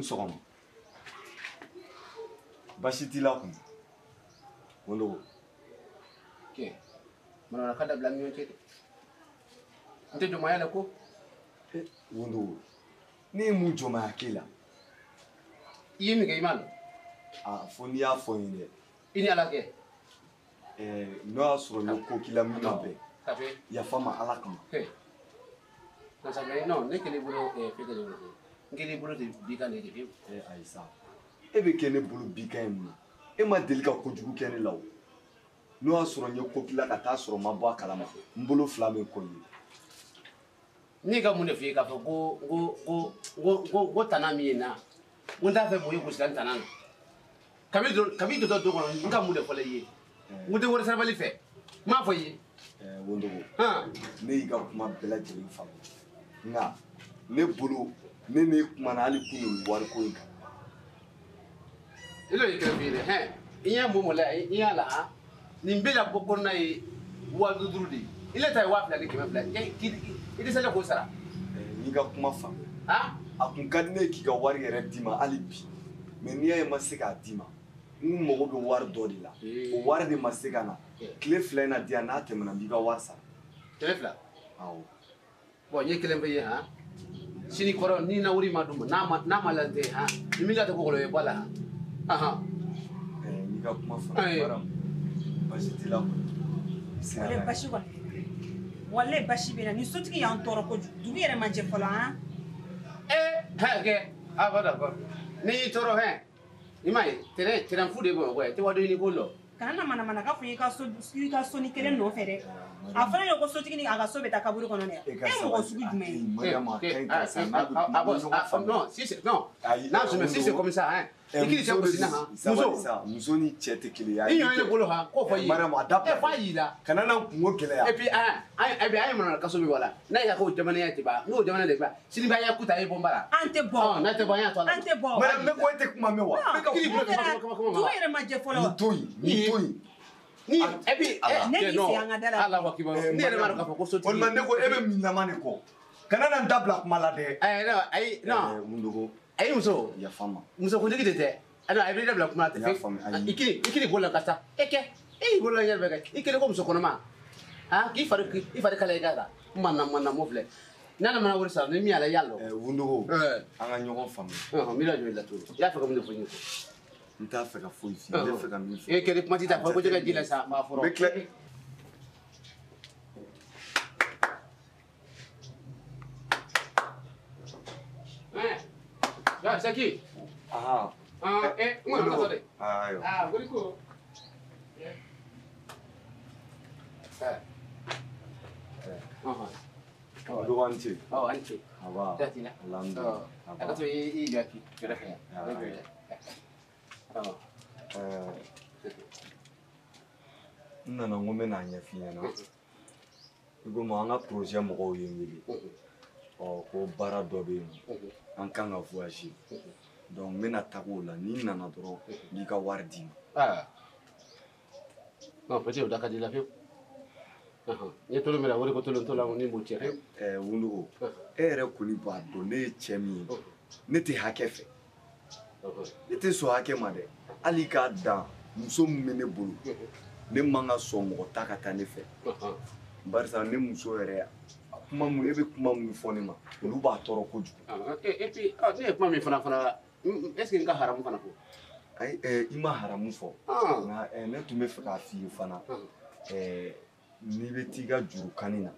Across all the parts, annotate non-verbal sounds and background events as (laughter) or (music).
ni sɔgɔma basi t'i la kun o don manamanakan dabila ni ɲɔgɔn cɛ n tɛ jɔnmaya la ko wondo eh, ni mu akila la a fo n'i eh, n'o ne ko la min ma bɛn ala non ça fait non ne n kelen bolo de bi ka ne de bɛ ayisa e, e bɛ kɛ ne bolo bi ka ye mun ye e ma deli ka kojugu kɛ ne la o n'o y'a sɔrɔ n ye ko kila ka taa sɔrɔ n ma bɔ a kalama n bolo fila bɛ ko ye. ne ka mun de f'i ye k'a fɔ ko ko ko ko ko ko tana min ye n na ko n t'a fɛ mun ye gosila n tana na kabi don kabi don do kɔnɔ n ka mun de fɔlɔ i ye n ko tɛ wari sarabali fɛ n m'a fɔ i ye. ɛɛ wondogo ne y'i ka kuma bɛɛ lajɛlen faamu nka ne bolo min b'i kuma na hali kun y'o wariko in kan. i n'o ye kɛrɛfɛ ye dɛ hɛn i y'a mɔmɔ la i y'a la han nin bɛ la bɔ kɔnɔna ye wa duuru duuru de ye i le ta ye wa fila ni kɛmɛ fila ye i dɛsɛ la k'o sara. ɛɛ n'i ka kuma faamu. han a kun ka di ne ye k'i ka wari yɛrɛ d'i ma hali bi mɛ n'i y'a ye n ma se k'a d'i ma n mago bɛ wari dɔ de la hmm. o wari de ma se ka na tile fila in na di yan n'a tɛmɛna n b'i ka wari sara. kɛmɛ fila. awɔ. bɔn n ye kelen bɛ ye han. sini kɔrɔ ni na wuri ma d'u n'a ma n'a ma lajɛ han ni min ka tɛ kɔlɔlɔ ye bɔ la han ahan. n'i ka kuma fana baara basi t'i la kɔni. wale basi wa wale basi bɛ na ni sotigi y'an tɔɔrɔ kojugu dugu yɛrɛ ma jɛ fɔlɔ han. ee eh, hɛn kɛ a ah, ba da kɔrɔ n'i y'i tɔɔrɔ hɛn i m'a ye tɛrɛn tɛrɛn fu de bamakɔ ye tɛ wari ɲini ko lɔ. kana na manamana ka fɔ i ka so i ka so ni kelen nɔfɛ dɛ. a fana de ko sotigi ni a ka so bɛ taa kaburu kɔnɔ dɛ e mɔgɔ sugu jumɛn comme ça hein muso ni cɛ tɛ kelen ye i ɲɔgɔn ne bolo han k'o fɔ i ye e f'a y'i la kana na kungo gɛlɛya et puis an an bi an ye mara kaso min bɔ la n'a ye ka k'o jamanaya tɛ ban n'o jamanaya de ban sini b'a ye kuta ye bɔnba la an tɛ bɔ n'a tɛ bɔ an y'a to a la an tɛ bɔ madame ne ko e tɛ kuma mɛn wa ne ka kuma kuma kuma kuma tu yɛrɛ ma jɛ fɔlɔ nin to yen nin to yen ko e be minamane ko kana na nta bla kuma ladeayi eh, eh, musomuso kuntigi dete ah, ibeda bla kuma ladeikini ah, bola ka sa eke ibola yerbeke ikene ko muso konoma ki fari kala ikaa mana mana mo file nana mana wori sara ni mi ala yalo eh, wundugo an ga ɲogon famu ah, mi la jo ilatur ya fe ko mine fo ñiko n t'a fɛ ka foyi f'i ye n bɛ fɛ ka min fɔ. e kɛra kuma ti taa fɔ ko jɛgɛ ji la sa maa fɔlɔ. n bɛ tila Ya, Zaki. Aha. Ah, eh, ngono ngono deh. Ayo. Ah, gue iku. Ya. Eh. Eh. Aha. Eh. Oh, lu anci. Oh, anci. Apa? Tidak, tidak. Ah, Aku tuh i i Zaki. Kira-kira. Ya. n ah, euh, nana n oh, ko n bɛ n'a ɲɛf'i ɲɛna i komi an ka projet mɔgɔw ye n wele ɔ ko baara dɔ bɛ yen an kan ka voyager donc n bɛna taga o la n'i nana dɔrɔn n b'i ka wari d'i ma. Ah. non peut être o da ka di ah, i la fiyewu. n ye tolo min na o de ko tolo n tola ni m'o cɛ. Eh, ɛɛ wundugo eh, e yɛrɛ kɔni b'a dɔn oh. ne ye cɛ min ye ne tɛ hakɛ fɛ. ne tɛ sɔn hakɛ ma dɛ hali k'a dan muso min bɛ ne bolo ne man ka sɔn mɔgɔ ta ka taa ne fɛ barisa ne muso yɛrɛ kuma mun e bɛ kuma mun fɔ ne ma olu b'a tɔɔrɔ kojugu. ne ye kuma min fana fana mm, est ce que n ka haramu fana fɔ. ayi eh, i ma haramu fɔ ah. nka eh, ne tun bɛ fɛ k'a f'i ye fana. Ah. Eh, n'i bɛ t'i ka jurukani na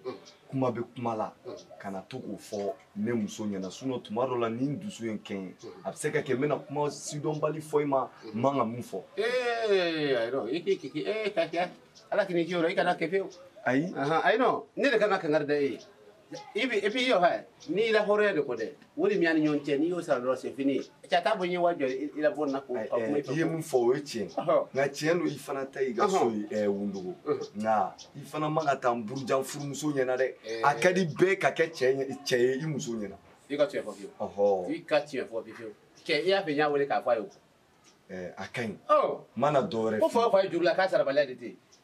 kuma bɛ kuma la ka na to k'o fɔ ne muso ɲɛna sinɔn tuma dɔ la ni n dusu ye kɛ ye a bɛ se ka kɛ n bɛna kuma sidɔnbali fɔ i ma n man ka mun fɔ. ala k'i ni jiyɔrɔ i kana kɛ fiyewu. ayi ayi nɔ ne de kan ka kankari da e ye. ibi et puis yo ha ni la hore de ko de woni mi ani nyon te ni yo sa ro se fini cha ta bo nyi wa jo ila bon eh, na ko ko mi to yemu fo we chen na chen lo ifana ta iga so e wundugo na ifana ma ka tan burjan furumuso nyana de eh. akadi be ka ke chen che i muso nyana i ka tiɲɛ fɔ fiyewu. ɔhɔ i ka tiɲɛ fɔ fiyewu cɛ i y'a fɛ n y'a wele k'a fɔ a ye o. a ka ɲi. ɔ mana dɔwɛrɛ f'i ye. ko fa o fa ye juru la k'a de tɛ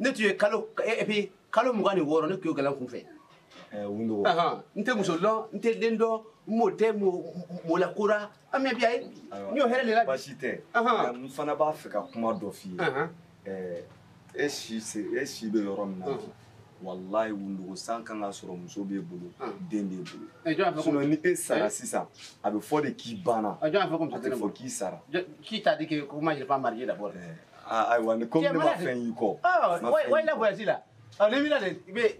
ne tun ye kalo epi e kalo mugan ni wɔɔrɔ ne tun y'o gɛlɛn kun fɛ n tɛ muso dɔn n tɛ den dɔn n m'o tɛ mɔlakora an mɛ bi a ye n y'o hɛrɛ de la bi baasi tɛ n fana b'a fɛ ka kuma dɔ f'i ye e si e si bɛ yɔrɔ min na walayi wuludugu san kan ka sɔrɔ muso b'e bolo den b'e bolo sinɔn ni e sara sisan a bɛ fɔ de k'i banna a tɛ fɔ k'i sara k'i ta di k'e ko ma yɛlɛma mariye d'abord ayiwa ah, ah, komi ne ma fɛn y'i kɔ. wa i la voyage la ni bɛna de i bɛ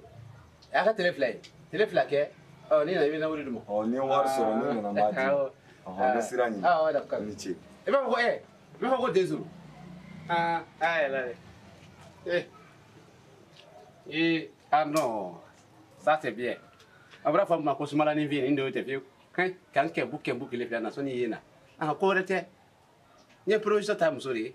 a ka tele fila ye tele fila kɛ n'i nana i bɛ nawuli di ma. ɔ ni wari sɔrɔ ne nana n b'a di ɔhɔn ne sira ɲini i ni ce. i b'a fɔ ko ɛ i b'a fɔ ko den suru. aa yɛlɛ dɛ ee ah non ça c'est bien a bɔra fɔ min ma ko sumalani fin nin de y'o tɛ fiyewu kan kɛbu kɛbu kelen fila na sɔnni i ye na ko wɛrɛ tɛ n ye provision ta muso de ye.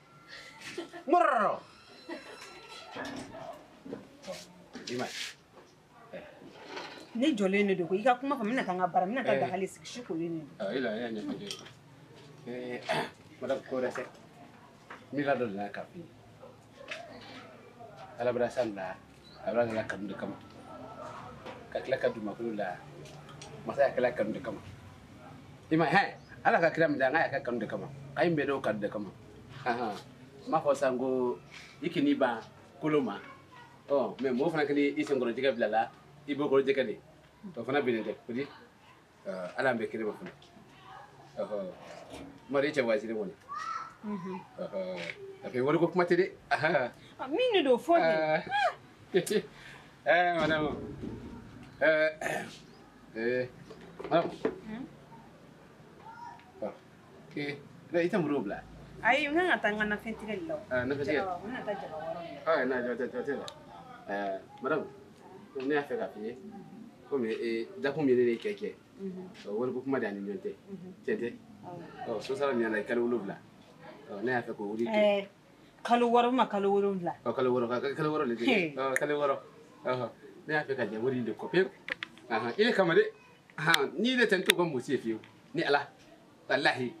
mer i ma ne jɔlen de don ko i ka kuma fɔ n bɛna taa n ka bara n bɛna taa dagale sigi su kolen de don. e la y'a ɲɛfɔ jɔn ye madame kɔrɛsɛ miiriya dɔ nana k'a fɔ n ye alabara san la alabara nana kanu kama ka tila ka dugumakolo la masa y'a kɛla kanu kama i ma ala ka kira min da n k'a y'a kɛ kanu kama k'a ye n bɛɛ dɔw kanu de n b'a fɔ san ko oh k'i ban kolo fana kini i ngoro jɛgɛ bilala ibo i bɔkɔrɔ jɛgɛ de o fana bɛnnen tɛ kodi ala an bɛ ma fana ɔhɔ mari i cɛ waati kɔni oh tapi fɛ ko kuma tɛ dɛ min de don fɔ de eh madame ɛɛ ɛɛ madame ɔ ee i ai Ay, yung nga tanga na fentanyl law. Ah, na fentanyl. Jawa, muna ta jawa. Ah, na jawa jawa jawa. Eh, madam. Ko ne afeka fi. Ko eh. me e eh, da ko mi ne keke. Mhm. So wani ko kuma da ni nyonte. Tete. Oh, so sala mi na kalo lubla. Oh, ne afeka ko wuri. Eh. Kalo woro ma kalo woro mla. Oh, kalo woro kalo woro ne. Oh, kalo woro. Oh, ne afeka je wuri de kopin. Aha, ile kamar de. Ha, eh. ah, ah, ni da tantu gon musi fiyo. Ni ala. Wallahi.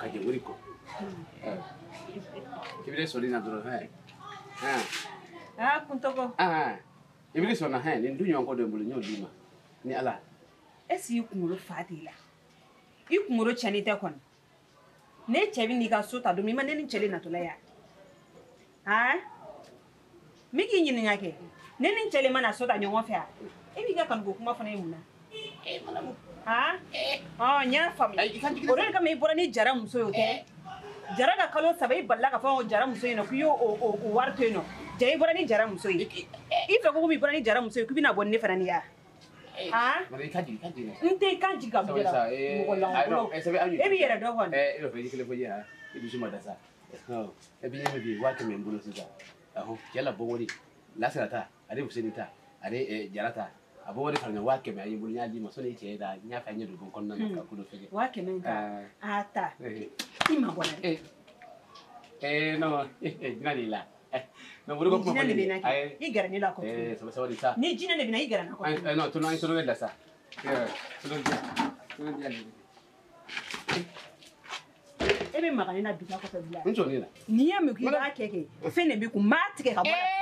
kajebuliko ibile soli na duro he ah kuntogo ah ibile sona he ni ndu nyonko de bulu nyoduma ni ala esi ikunro fadila ikunro chani te kon ne chebi ni ka so ta do mi ma ne ni chele na to la ya ah mi ki nyini nyake ne ni chele ma na so ta nyongo fe a e mi ga kan go kuma fana yuna e mana mu n y'a faamuya o de kama i bɔra ni jara muso ye o tɛ jara ka kalo saba i balila ka fɔ jara muso in nɔ k'i y'o wari to yen nɔ ja i bɔra ni jara muso ye i fɛ ko i bɔra ni jara muso ye k'i bɛna bɔ ne fana ni ya n tɛ i kan jigi ka bɔ la mɔgɔ lankolon e b'i yɛrɛ dɔn kɔni. i dusu ma da sa e bi ɲɛmɛ bi waa kɛmɛ n bolo sisan cɛ la bɔ wari lasirata ani museni ta ani jara ta abore fanya wake me ayi gunya ji maso ne ce da nya fanya dogon konnan hmm. ka kudo fege wake me ka ah. ata eh. ima bona eh eh no (laughs) eh jina lila no buru ko kuma ni ai igara ni la ko eh sama eh, sawali sa ni jina ne bina igara na ko eh no tunan suru wella sa eh tunan ji tunan ji e bɛ maga ne na bi ka kɔfɛ bila n jɔ ne la n'i y'a mɛn k'i b'a kɛ kɛ fɛn de bɛ kun ka bɔ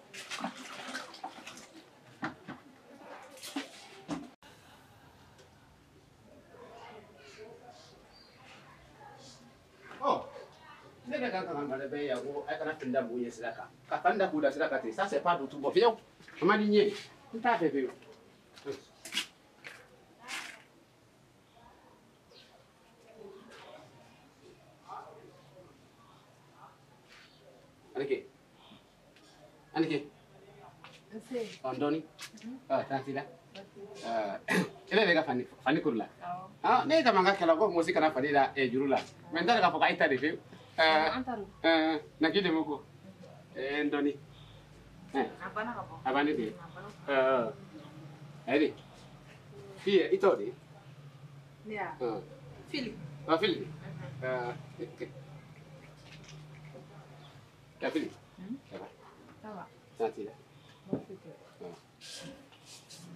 Oh, Ça, c'est pas de tout bon. Viens, on m'a dit, n'y est pas fait. anike ondoni ah, tansila ah, (coughs) ele be ka fani fani kurla oh. ah ne ta manga kala go musika na fani da e jurula men ta ka foka ita de fe eh na kide moko eh ndoni eh abana ka bo abana de eh ah, eri fie itodi ya fili ah fili mhm. eh, eh ya fili mm ya,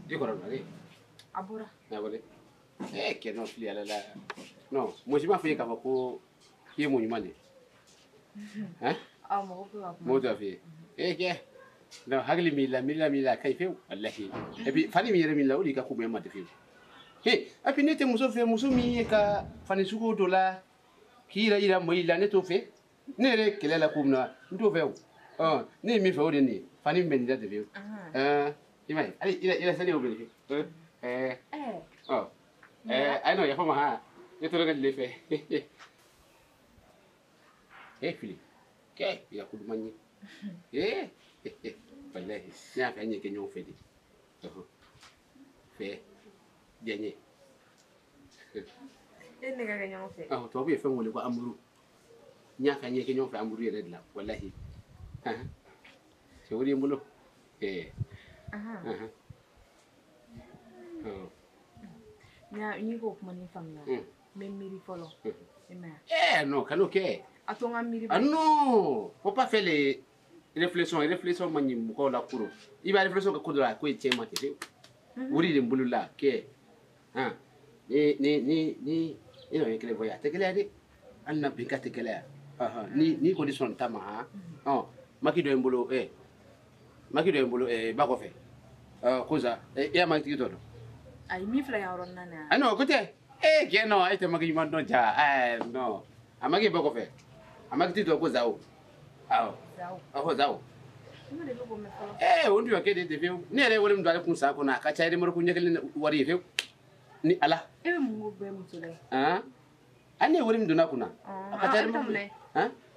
Io corro la lì. Abura. Abura. Eh, che non fli alla la. No, mo si ma fi ka ko ye mo nyuma ni. (laughs) Eh? Ah, mo ko ka. Mo da fi. Eh, che. No, hagli mi la mi la mi la kai fe wallahi. E bi fani mi yere mi la uli ka ku me ma fi. He, a fi ne te muso fe muso mi ye ka fani sugo do la. Ki ira ira mo ila ne to fe. Ne re kele la ku na. Ndo fe o. ờ ni mi phô đến ni phani bên ra thì à. ờ đi mày ali ila ila sani obin ờ ờ ờ ờ ai nói ya phong ha ya tôi đang lefe eh phili ke ya kulumani eh wallahi nya fa nyi ke nyon fe di fe jenye ene ga ga nyon fe ah to bi fe ngole ko amuru nya fa nyi ke nyon fe amuru yere la wallahi Syukur yang buluh. Eh. Aha. Aha. Oh. Na ni ko kuma ni famna. Men miri folo. Eh no, kanu ke. Atonga miri. Ah non, faut a s faire les réflexions, réflexions mani m u o la o u r o i v a réflexion ka o u d u r a c o itse ma tete. Uri de bulula ke. Ha. Ni ni ni ni ino yekele voya. Tekele ade. Anna bika tekele. Aha, ni ni condition tama ha. Oh. maki dɔ ye n bolo ɛ eh. maki dɔ ye n bolo ɛ ba kɔfɛ ɔ y'a makitigi tɔ dɔn. ayi min filɛ yan yɔrɔ naani yan. ayi ah, nɔn ko eh, tɛ ee gɛn nɔ e tɛ maki ɲuman ja ɛɛ eh, nɔn a maki e ba kɔfɛ a makitigi ko zawo awɔ ɔhɔ zawo. ee o tun bɛ kɛ de ten fiyewu ne re ye wale min don ale kun san kɔnɔ a ka ca yɛrɛmɔrɔku ɲɛ kelen wari ye ni ala. e bɛ mun ko bɛɛ muso la. an ne ye wale min donna a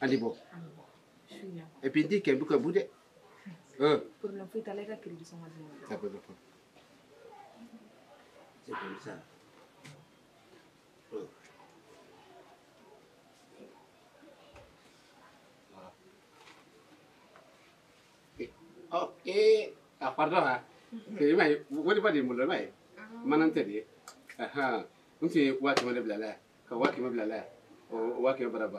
andi bɔ et puis di kɛmɛ kɛmɛ bu dɛ problème foyi t'a la i ka crédit sɔngɔ di ça pas ah, pardon ah. Kiri mai, wani ba da mulan mai. Manan ta ne. Aha. Mun ce wa ki mana Kau Ka wa ki mana bilala.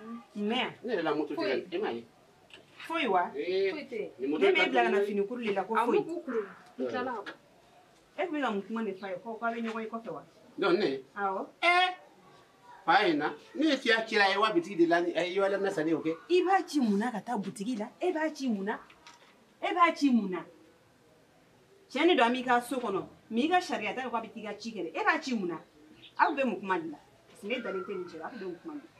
Eh. E fina eh. e e ne e fia kira ye wa bitigi de lalamina sane oke i b'a ci muna ka ta butigi la e b'a ci muna e b'a ci muna cɛɛ ni dɔ m'i ka so kɔnɔ mi i ka sariya ta le ko a bitigi ka ci kɛnɛ e b'a ci muna aw be mu kuma di la sine dalen te ni cɛ aw be mu kuma di la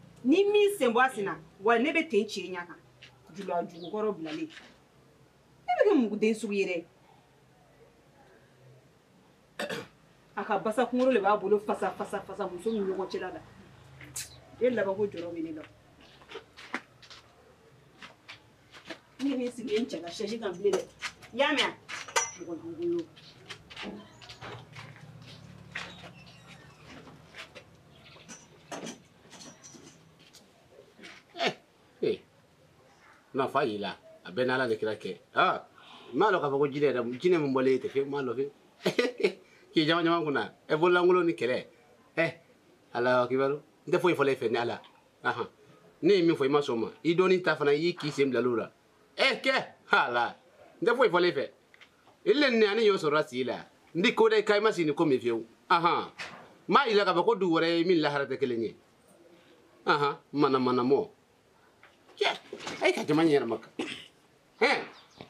ni min senbɔ a sena wa ne bɛ ten tiɲɛ ɲa kan jula jugukɔrɔ bilale ne bɛ kɛ muguden sugu yerɛ (clears throat) a ka basa kungoro le b'a bolo fasa fasa fasa muso mi ɲɔgɔn cɛla la e laba ko jɔrɔ mine la ne ni sigi n cɛla sɛsi kan bile dɛ yamɛa mɔgɔ jugu yo na fa yi la a bɛɛ n'ala de kira kɛ ah n m'a dɔn k'a fɔ ko jinɛ yɛrɛ jinɛ min bɔlen tɛ fiyewu (laughs) n m'a dɔn fiyewu k'i jama jama kunna ɛ bololankolon ni kɛlɛ ɛ ala kibaru n tɛ foyi fɔlen fɛ ni ala ahan ne ye min fɔ i ma sɔn o ma i dɔɔni ta fana i y'i k'i sen bila l'o la ɛ kɛ ala n tɛ foyi fɔlen fɛ i le ni ani y'o sɔrɔla sigi la n ti ko da i i ma sigi ni ko min fiyewu ahan n b'a yira k'a fɔ ko dugu wɛrɛ ye min lahara tɛ kelen ye ahan manamanamɔ. Aí que a Aika jamani maca. maka. Eh.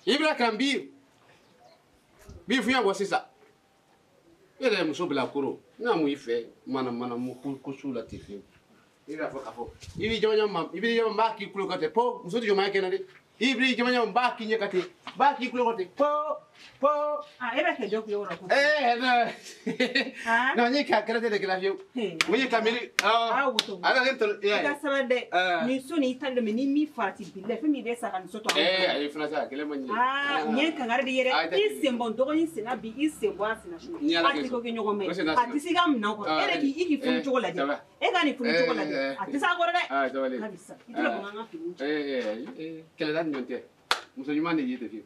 Ibla kambi. Bifu yango sisa. Ile muso bila kuro. Na mu ife mana mana mu kusula tifi. Ila fo kafo. Ibi jamani mam, ibi jamani mbaki kulo kate po. Muso jamani kenade. Ibi jamani mbaki nyekate. Baki culo cate po. ko e bɛ kɛ jɔ kulo kɔrɔ ko non n ye k'a kɛra tɛ de kɛra fiyewu eh. mun ye ka miiri ah. ah, ala ne tolo eh. i ka sabali dɛ nin ah. so nin i tali domi ni min farati bila fɛn min bɛ sa ka nin so tɔ eh, a ye fana sa a kɛlɛ ma ɲɛ aa nin ye kankari de ye dɛ i sen bɔ n dɔgɔnin senna bi i sen bɔ a senna sini a tɛ kɛ ɲɔgɔn mɛn a tɛ se i ka minɛn kɔnɔ e de k'i k'i furu cogo lajɛ e ka nin furu cogo lajɛ a tɛ se a kɔrɔ dɛ n'a bɛ sa i tɛ ka bagan ka fini cɛ kɛlɛda ni ɲɔgɔn tɛ muso ɲuman de ye tɛ fiyewu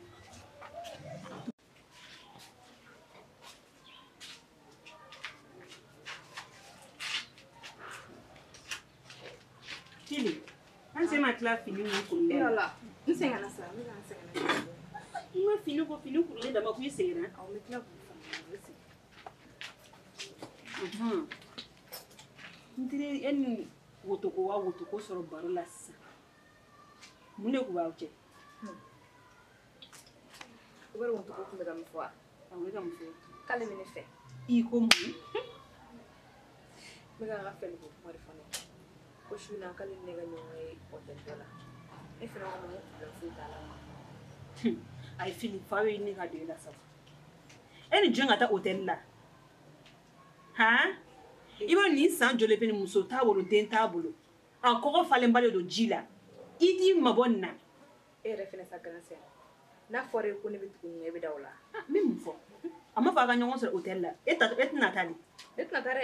an cɛ ma tila fini min kun dɛ n sɛgɛnna sa n bɛna n sɛgɛnna n ka fini ko fini kurulen dama kun sɛgɛnna awɔ n bɛ tila k'u faamuya n teri e ni wotoko wa wotoko sɔrɔ baro la sisan mun de kun b'aw cɛ. o bɛ wotoko kun bɛ ka min fɔ wa. awɔ ne ka mun fɔ. k'ale bɛ ne fɛ. i ko mun. n bɛ ka n ka fɛn bɔ kuma de fɔ ne ye. ko su na k'ale ni ne ka ɲɔgɔn ye hôtel dɔ la ne fana ko ma ko problème foyi t'a la a ye fili fa bɛ ne ka don i la sabu e ni jɔn ka taa hôtel la han e i b'a nin san joli bɛ ni muso t'a bolo den t'a bolo a kɔgɔ falenba de don ji la i t'i mabɔ nin na e yɛrɛ fana sa garan sera n'a fɔra e ko ne bɛ tugu nin e bɛ da o la ah, n bɛ mun fɔ a ma fɔ a ka ɲɔgɔn sɔrɔ hôtel la e ta e tɛna taa de e tɛna taa dɛ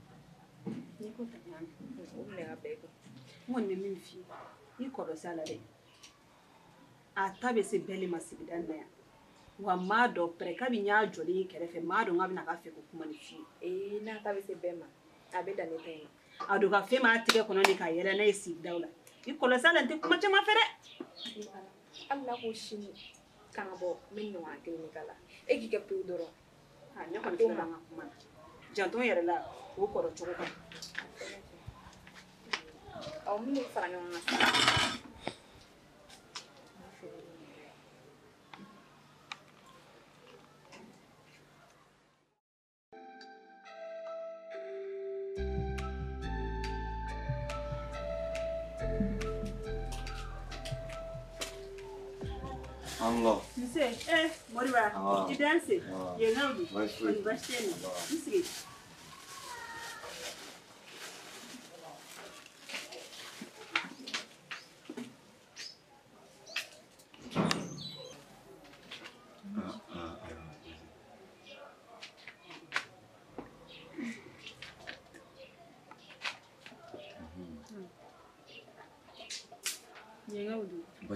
N'i ko Tanti Ami o minɛ ka bila i kun n kɔni bɛ min f'i ye i kɔlɔsi a la dɛ a ta bɛ se bɛɛ le ma sigida in na yan wa n m'a dɔn pɛrɛ kabi n y'a jɔlen ye kɛrɛfɛ n m'a dɔn k'a bɛna k'a fɛ ko kuma nin f'i ye ee n'a ta bɛ se bɛɛ ma a bɛ dan ne ta in ma a don ka fɛn m'a tigɛ kɔnɔ de k'a yɛlɛ n'a ye sigidaw la i kɔlɔsi a la n tɛ kuma caman fɛ dɛ hali n'a ko sini kan ka bɔ n bɛ ɲɔgɔn kelen de k'a la e k'i kɛ pewu dɔrɔn ne kɔni filɛ ka kuma janto n yɛrɛ la k'o kɔrɔ cogo kan min y'o f r a ɲ ɔ g n a n sisan e h moriba. Idansi. Yengaudi. Bashi. Bashi. Nse.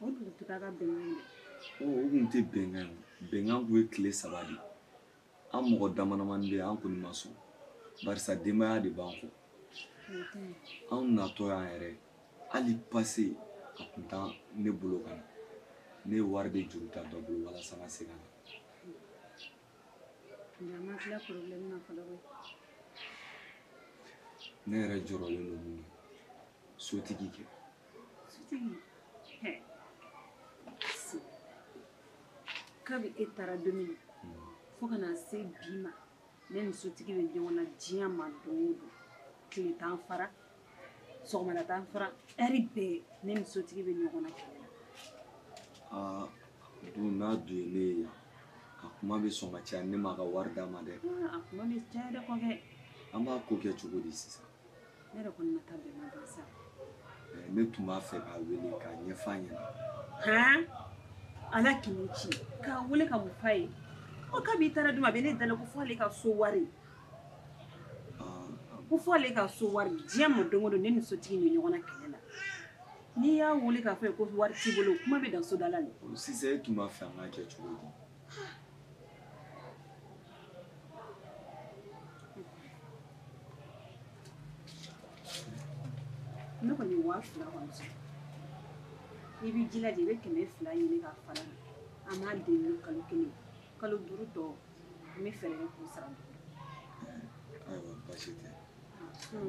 o tun tɛ k'a ka bɛnkan ye dɛ. o tun tɛ bɛnkan ye bɛnkan tun ye tile saba de ye an mɔgɔ damadamani bɛ yen an kɔni ma sɔn barisa denbaya de b'an kɔ anw natɔ y'an yɛrɛ hali pase a tun t'an ne bolo ka na ne ye wari de juru ta dɔ bolo walasa n ka se ka na. ne yɛrɛ jɔrɔlen don mun na sotigi kɛ. sotigi kabi e taara don min fo ka na se bi ma ne ni sotigi bɛ ɲɔgɔn na diɲɛ ma don o don tile tan fara sɔgɔmada tan fara ɛri bɛɛ ne ni sotigi bɛ ɲɔgɔn na kɛlɛ la. don n'a don ye ne ye yan a kuma bɛ sɔn ka caya ne ma ka wari d'a ma dɛ. a kuma bɛ caya dɛ kɔfɛ. an b'a ko kɛ cogo di sisan. ne yɛrɛ kɔni ma taa bɛn ma dan sa. ne tun b'a fɛ k'a wele k'a ɲɛf'a ɲɛna. a n'a kini ci k'a wele ka mun f'a ye ko kabi i taara dun a bɛ ne dala ko f'ale ka so wari ko f'ale ka so wari diɲɛ ma don o don ne ni sotigi bɛ ɲɔgɔn na kɛlɛ la n'i y'a wele k'a fɔ ye ko wari t'i bolo kuma bɛ dan soda la de. sisan e tun b'a fɛ an k'a kɛ cogo di. ne kɔni ye waa fila kɔni sɔrɔ. i b'i jilaja i bɛ kɛmɛ fila ɲini ka fara an b'a deli ni kalo kelen kalo duuru tɔ an bɛ fɛɛrɛ kɛ k'u sara dugu ayiwa basi tɛ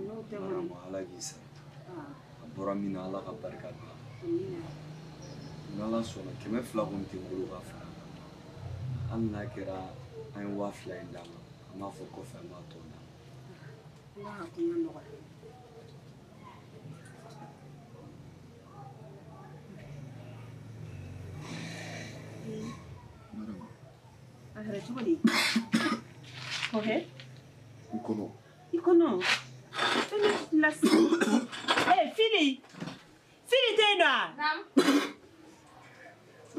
n'o tɛ kɔni ala k'i sara ah. a bɔra min na ala ka barika don a n'ala sɔnna kɛmɛ fila kɔni tɛ n bolo ka fara a kan hali n'a kɛra an ye waa fila in d'a ma an b'a fɔ kɔfɛ an b'a tɔ d'a ma ala ka kuma nɔgɔya からそこにこれこのこのそのラスえフィリフィリテイナー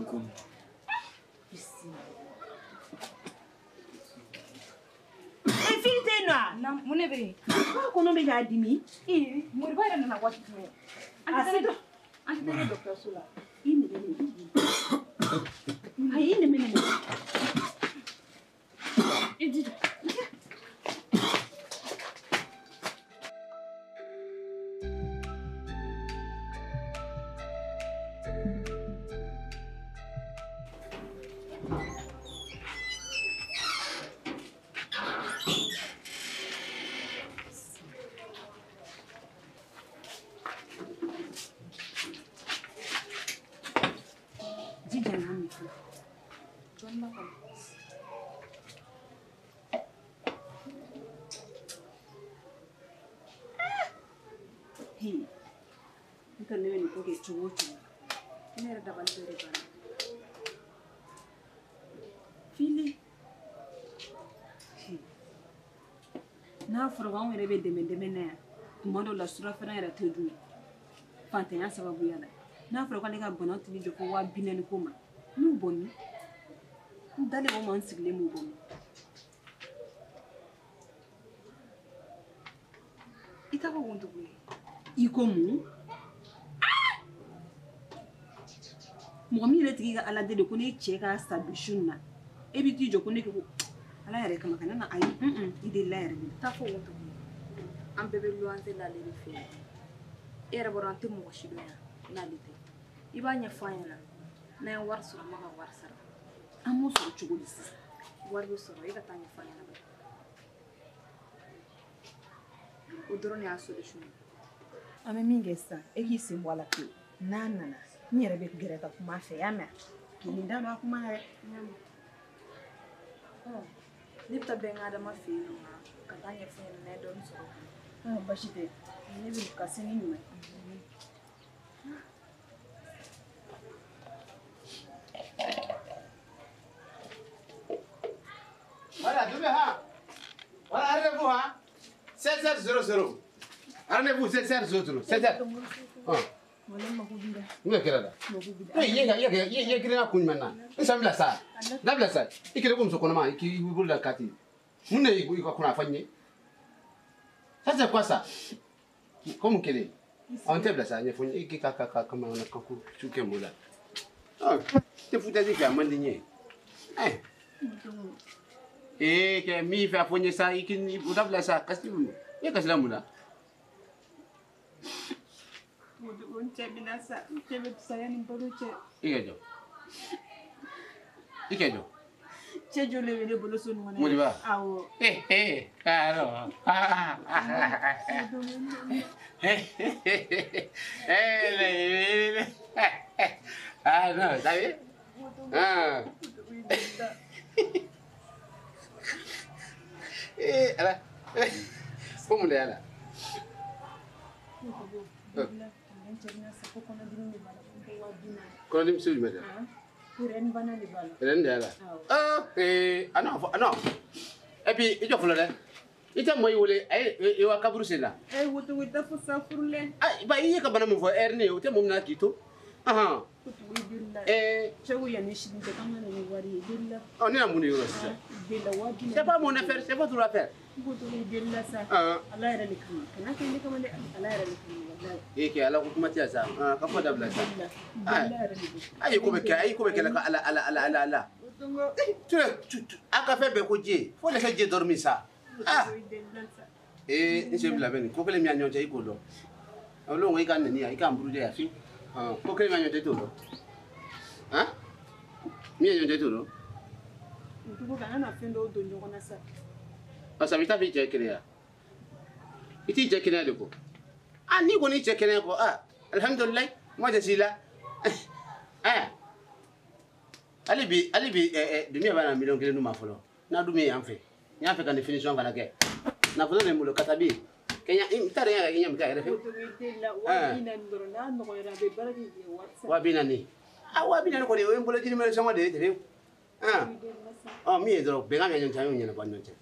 この na na mune bere ko no be gadi mi e mo ba ra na wati me ante do ante do doctor sula ini ni ai ini mene 真的。dɔ kɛ cogo o cogo ne yɛrɛ dabali bɛɛ de banna fili n'a fɔra ko anw yɛrɛ bɛ dɛmɛ dɛmɛ na yan tuma dɔ la surafana yɛrɛ tɛ dun fantanya sababuya la n'a fɔra k'ale ka bana tigi jɔ fo waa bi naani ko ma n'u bɔnni n dalen o ma n sigilen m'u bɔnni i t'a fɔ ko n tugu ye i ko mun Mɔgɔ min yɛrɛ tigi ka ala deli de ko ne cɛ ka sa dusu na e bɛ t'i jɔ ko ne ko ala yɛrɛ kama kana na ayi i de la yɛrɛ taa fɔ an bɛɛ bɛ tɛ lale fɛ e yɛrɛ bɔra an tɛ mɔgɔ si dɔ yan'ale tɛ i b'a ɲɛfɔ an ɲɛna n'a ye wari sɔrɔ ma ka wari sara an b'o sɔrɔ cogo di sisan wari bɛ sɔrɔ e ka taa ɲɛfɔ ɲɛna o dɔrɔn y'a solution ye an bɛ min kɛ sisan e k'i sen bɔ a la pewu n'a nana n yɛrɛ bɛ ta kuma fɛ y'a mɛn kini da don a kuma na dɛ ne bɛ taa bɛn ka adama fɛ yen ka taa ɲɛfɔ ɲɛnɛ dɔɔni sɔrɔ basi tɛ Ada, bɛ ka sini ɲuman Voilà, demain, hein? Voilà, rendez-vous, hein? 16h00. Rendez-vous 16h00. N kira Une kira kun jumɛn na san que sa dabila sa i vous ko muso veut vous wolola kati mun de Ça ça Comment ye sisan ko sa ko ça. kelen an tɛ bila sa ɲɛ ɲɛ i k'i ka ka kamalen su foutu la tɛ futati ni. Eh. man di ɲɛ ça, il min fɛ a ye Il unce binasa eh eh eh ¿Qué? ah no eh ala kɔnɔdimi sugu jumɛn tɛ rɛni de y'a la anɔ fɔ anɔ et puis i jɔ fɔlɔ dɛ i tɛ mɔgɔ y'i wele a ye wa kaburu sen na. ɛ wotogo da fo san furulen. ba i ye ka bana min fɔ ɛri ne ye o tɛ mɔgɔ min na k'i to. kotugu i joli la. ɛɛ cɛw yan ni sini tɛ k'an ka na ni wari ye joli la. ɔ ne na mun de yɔrɔ sisan. joli la waa bi naani. c'est pas mon affaire c'est votre affaire. yake ala ko kuma tiya sa ah, ka fa dabla sa ayi ah. ko be kɛ ayi ko be kɛla ka ala ala ala ala ala a ka fɛn bɛɛ ko je fo ne ka je dɔrɔmi sa ee n sen bila bɛ nin ko kelen min y'a ɲɔgɔn cɛ i k'o dɔn olu ko i ka nani yan i ka nburu de yan fi ko kelen min y'a ɲɔgɔn cɛ i t'o dɔn min y'a ɲɔgɔn cɛ i t'o dɔn. dugu kan an na fɛn dɔw don ɲɔgɔn na sa. Parce que a bɛ taa f'i cɛ kɛnɛya i t'i cɛ kɛnɛya de kɔ a n'i kɔni i cɛ kɛnɛya kɔ a ah, alihamudulilayi n ma jate i la (laughs) ɛ ah, hali bi hali bi ɛ eh, ɛ eh, dunuya b'a la miliyɔn kelen d'u ma fɔlɔ n'a dun bɛ yan fɛ n y'a fɛ ka nin finition fana kɛ nafolo bɛ n bolo kata bɛ yen kɛɲɛ n t'a dɔn n y'a kɛ ɲɛ bɛ k'a yɛrɛ fɛ wa bi naani dɔrɔn n'a nɔgɔyara a bɛ baara kɛ wa bi naani a wa bi naani kɔni o ye n bolo jiri mɛnɛ sɔngɔ de ye tefe ɔ min ye dɔrɔn bɛnkan bɛ ɲɔgɔn cɛ an y'o ɲɛnabɔ an ni ɲɔgɔn ah, cɛ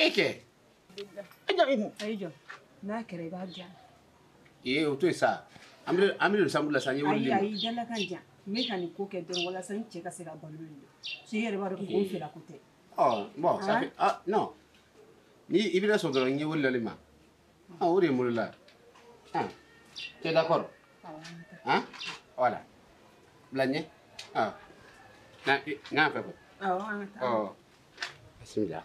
Eke. Aja imu. Ejo. Na kere ba ja. Eh o to sa. Amri amri samula sanye wuri. Ayi ayi jala kan ja. Me kan ko ke don wala san ce ka se ka balo ni. Se Oh, mau, ça ah? ah no. Ni ibira so do ngi wuri lalima. Ah wuri mulula. Ah. Tu Ah, wala. Ah? Hein? Ah. Na na fa ah, Oh, Ah, Oh. Bismillah.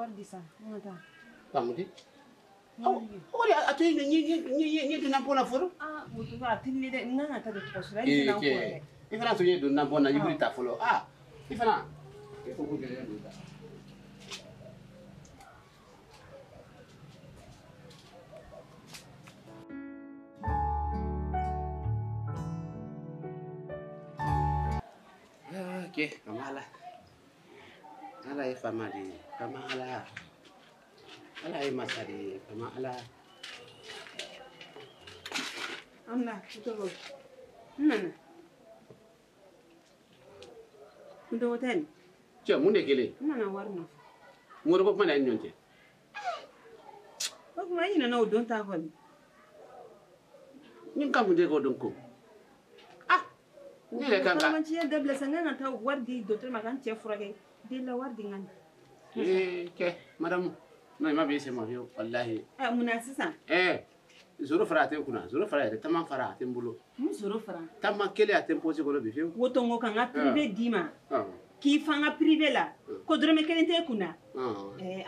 Oh, oh, di ah, iya, iya. nah, ah. ah, Oke, okay, kemana lah? ala ye fama de ye fama ala ala ye masa de ye fama ala amna togo nana ndogo tɛ ni cɛ mun de kelen n nana wari nɔfɛ mori ko kuma de ye ɲɔgɔn cɛ o kuma i ɲinɛna o don ta kɔni ni ka mun de k'o don ko ah ne yɛrɛ kan ka kalabanciya dabila sa n ka kan ka taa wari di dɔtɔrɔ ma ka n cɛ furakɛ dilla wari di ŋani eh, kɛ madamu na ma bɛ se ma fiyewu walahi eh, munna sisan eh, zoro fara a tɛ n kunna zoro fara yɛrɛ taama fara a tɛ n bolo mun zoro fara taama kelen a tɛ n pɔsi kɔnɔ bi fiyewu wotonko ka n ka ah. piribe d'i ma ah. k'i fan ka piribe la ah. ko dɔrɔmɛ kelen t'e e kunna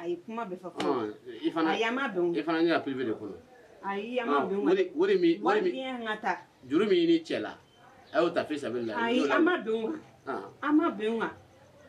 a ye kuma bɛɛ fɔ fɔlɔ i fana a y'a ma bɛn o i fana ne ka piribe de kɔnɔ ayi a ma bɛn o o de min wari biyɛn ka taa juru min ni cɛ la a y'o ta fi sabi la ayi a ma bɛn o a ma bɛn o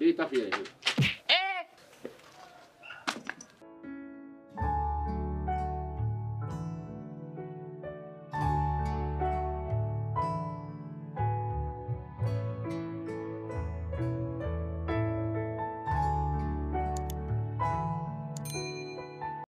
Eita, viagem.